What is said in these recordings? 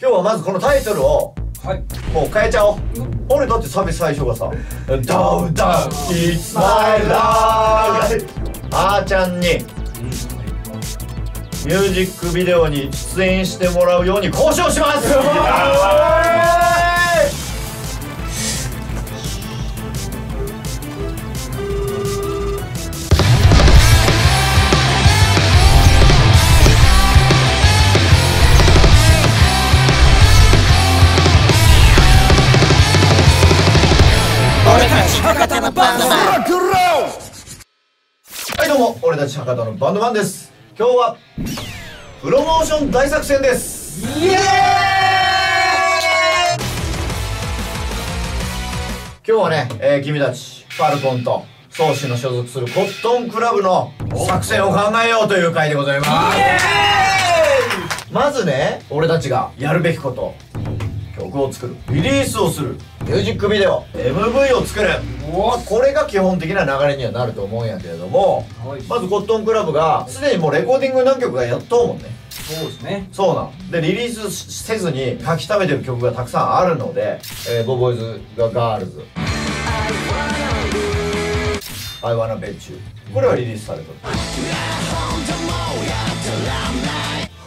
今日はまずこのタイトルをはい。もう変えちゃおう。俺だってサビ最初がさ「ダウンダウン。It's my life」あーちゃんにミュージックビデオに出演してもらうように交渉しますどうも俺たち博多のバンドマンです。今日はプロモーション大作戦です。イエーイ！今日はね、えー君たちファルコンと宗師の所属するコットンクラブの作戦を考えようという回でございます。まずね俺たちがやるべきこと曲を作る。リリースをする。ミュージックビデオ。MV を作る。まあこれが基本的な流れにはなると思うんやけれどもはい。まずコットンクラブがすでにもうレコーディング何曲かやっとうもんね。そうですね。そうなん。でリリースせずに書き溜めてる曲がたくさんあるので、えーボーボーイズがガールズ。I wanna bet you これはリリースされてる。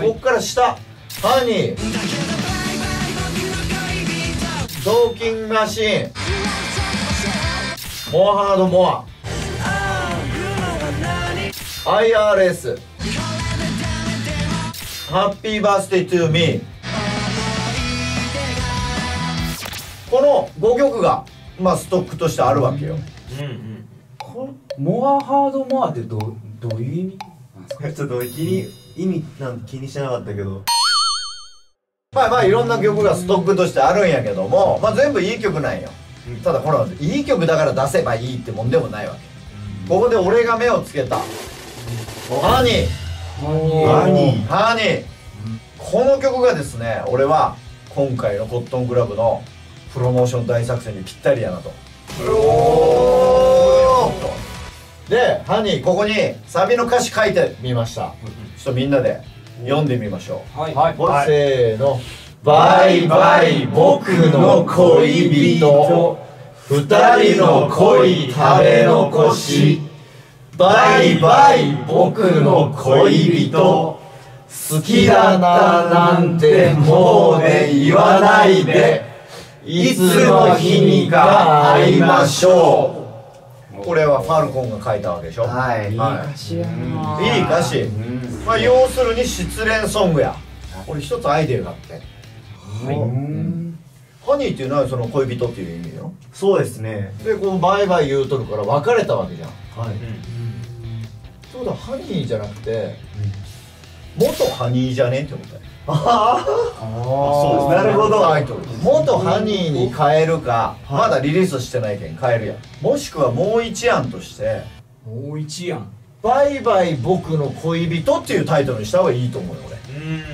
でこっから下ハニートーキングマシーン。モアハードモア。IRS ハッピーバースデートゥーミー。この5曲がまあストックとしてあるわけよ。こモアハードモアってどうどういう意味？ちょっと気に意味なんて気にしてなかったけどまあまあいろんな曲がストックとしてあるんやけども、まあ、全部いい曲なんよ、ただほらいい曲だから出せばいいってもんでもないわけ、ここで俺が目をつけた、ハニー。ハニー。ハニー、この曲がですね俺は今回のコットンクラブのプロモーション大作戦にぴったりやなと。でハニーここにサビの歌詞書いてみました。ちょっとみんなで読んでみましょう。はい。はい。はい。せーの。バイバイ僕の恋人。二人の恋食べ残し。バイバイ僕の恋人。好きだったなんてもうね言わないで。いつの日にか会いましょうこれはファルコンが書いたわけでしょ。はい。い。い歌詞やな。いい歌詞。まあ要するに失恋ソングや。俺一つアイデアがあって。ハニーっていうのはその恋人っていう意味よ。そうですね。でこうバイバイ言うとるから別れたわけじゃん。はい。そうだハニーじゃなくて元ハニーじゃね？って思った。よあそうなるほど。元ハニーに変えるかまだリリースしてないけん変えるやん。もしくはもう一案としてもう一案「バイバイ僕の恋人」っていうタイトルにした方がいいと思うよ俺。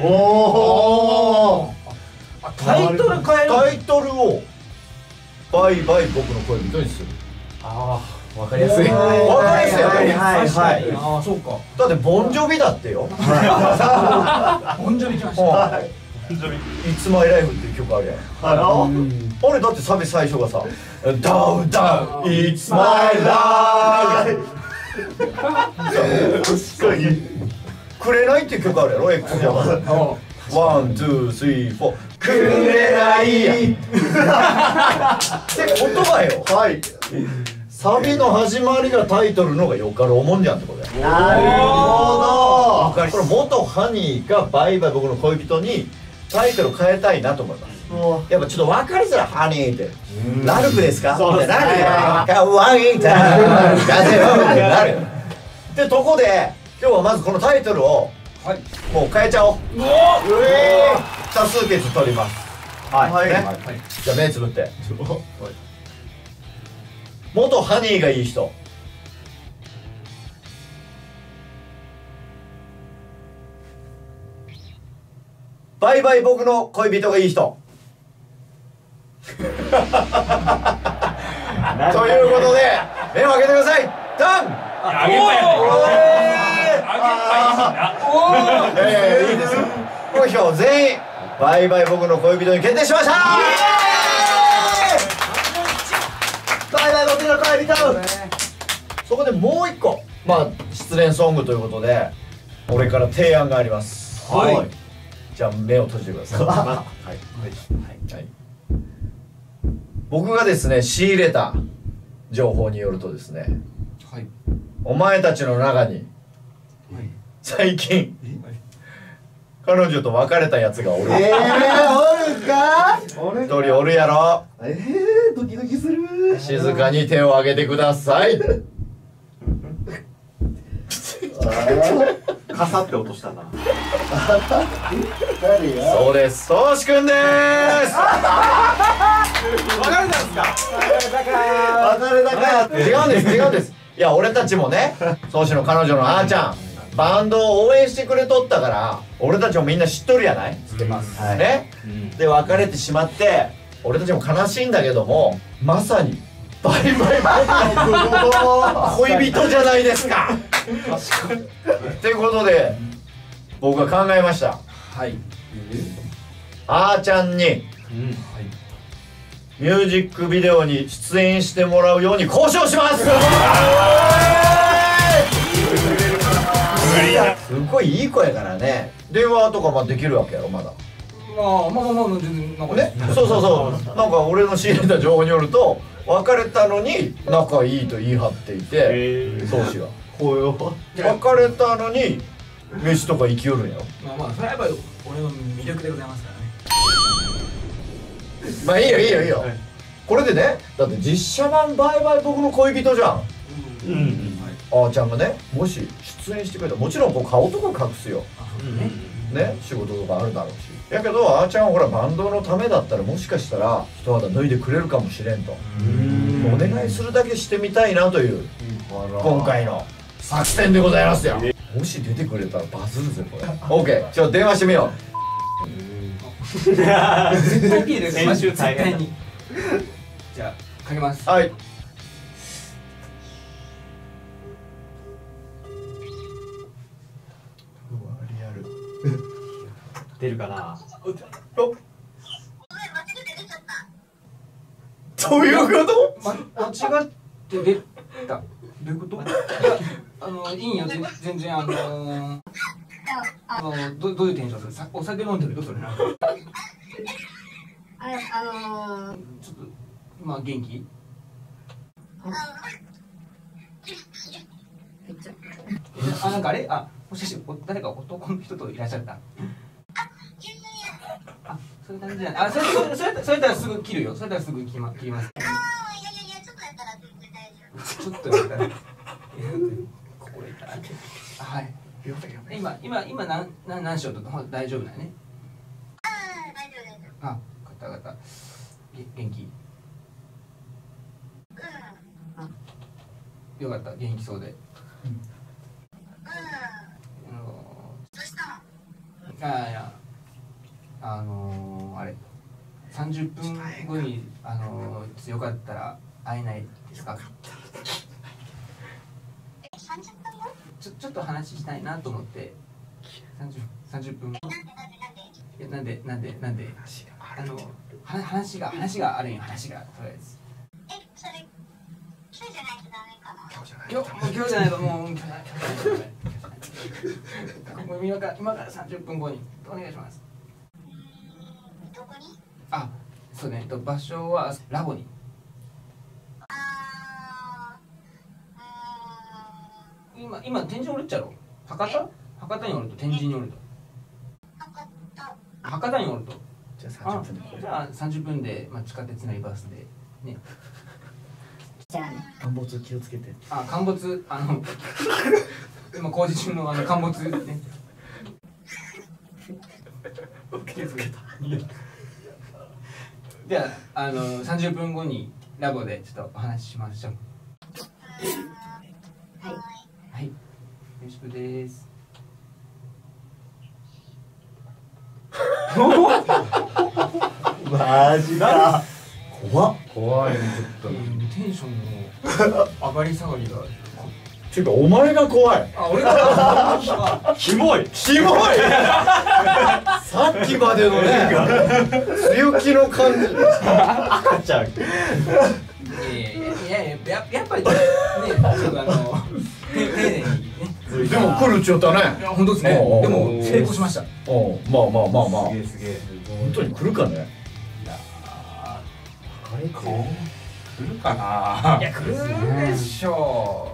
おおあタイトル変える。タイトルを「バイバイ僕の恋人」にする。あわかりやすい。わかりやすいよ。はいはいはい。あああそうか。だってボンジョビだってよ。ボンジョビ来ました。はい「いつまいライフ」っていう曲あるやん。あの俺だってサビ最初がさ「 Down down It's my life」確かにくれないっていう曲あるやろ？x ジャパンあ one, two, three, four、くれない。や って言葉よ。はいサビの始まりがタイトルのがよかろうもんじゃんってことや。なるほこれ元ハニーがバイバイ僕の恋人にタイトル変えたいなと思います。どやっぱちょっと分かりづらいハニーってラルクですか？そうですね。乾いた風をってなるよ でとこで今日はまずこのタイトルをはいもう変えちゃおう。うえー。多数決取ります。はい、はいね。はい。じゃあ目つぶって元ハニーがいい人。バイバイ僕の恋人がいい人。ということで目を開けてください。ダン！あげたよね。えー、いいですよ。この票全員バイバイ僕の恋人に決定しましたバイバイ僕の恋人そこでもう一個まあ失恋ソングということで俺から提案があります。はい。じゃあ目を閉じてください。はい、はい、僕がですね仕入れた情報によるとですねはい。お前たちの中に最近彼女と別れたやつがおる。えー、おるか？俺一人おるやろ。えー、ドキドキする。静かに手を挙げてください。かさって落としたな。誰 やそうです。宗志くんです。別れだか？違うんです違うんです。いや俺たちもね宗志の彼女のあーちゃんバンドを応援してくれとったから俺たちもみんな知っとるやない？知ってます。はい。ね、で別れてしまって俺たちも悲しいんだけどもまさにバイバイ恋人じゃないですか。っていうことで僕が考えました。はい。あーちゃんにミュージックビデオに出演してもらうように交渉します すごいいい子やからね。電話とかまあできるわけやろまだ。まあまあまあまあ全然なんかね？そうそうそう。なんか俺の仕入れた情報によると別れたのに仲いいと言い張っていてえ。宗師がこう別れたのに飯とか生きよるんやろ。まあまあそれはやっぱり俺の魅力でございますからね。まあいいよいいよいいよ、はい。これでねだって実写版バイバイ僕の恋人じゃん。うんあーちゃんがねもし出演してくれたらもちろんこう顔とか隠すよ。ね。ね仕事とかあるだろうし。やけどあーちゃんはほらバンドのためだったらもしかしたら一肌脱いでくれるかもしれんと。お願いするだけしてみたいなという今回の作戦でございますよ。もし出てくれたらバズるぜこれ。OK ちょっと電話してみよ 絶対 OK です。編集絶大変対に。じゃあかけます。うはい出るかな。おどういうこと？ま、間違って出た。どういうこと？いやあのいいよ。全全然あのー、あのどどういうテンションするさお酒飲んでるよそれなんかああのー、ちょっとまあ元気？あなんかあれ？あもしかしてお誰か男の人といらっしゃった？あそういう感じじゃないあそれそれそれそれたらすぐ切るよ。それやったらすぐ切りま切ります。ああいやいやいやちょっとやったら全然大丈夫。ちょっとやったらいやここでいはい。今今今何何何しようと大丈夫だよね？ああ大丈夫大丈夫。あ方々げ元気？よかった元気そうで。うん。うんどうしたの？あいやあのー、あれ30分後にあのー、よかったら会えないですか？え30分後？ちょちょっと話したいなと思って。30 30分なんでなんでなんでえなんでなんでなんで？あのは話が話があるんよ。話がとりあえず。えそれ今日じゃないとダメかな？今日もう今日じゃないともう今日じゃない今から今から30分後にお願いしますどこにあそうねえっと場所はラボに。今今天神おるっちゃろ？博多？博多におると天神におると。博多におると。じゃああ30分でじゃあ30分で、まあ、地下鉄なりバスでね。じゃあね。陥没気をつけて。あ陥没。あの 今工事中のあの陥没ね。気をつけた じゃああの30分後にラボでちょっとお話ししましょう。はい。はい。よろしくです。マジか。怖っ。怖いねちょっうんテンションの上がり下がりが。こていうかお前が怖いあ俺がキモいキモい さっきまでのね強気の感じ赤ちゃんいやいやいややっぱりねちょっとあの丁寧にねでも来るっちゅうたね。本当ですね。でも成功しました。おまあまあまあまあ。すげえすげえ。本当に来るかね？いやー、かかれてる。来るかな。いや来るでしょう。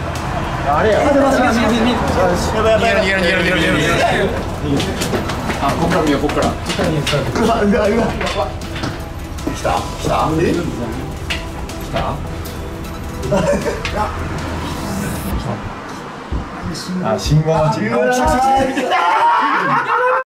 あれや。あ、こっから見ようこっから。ううう。信号待ち。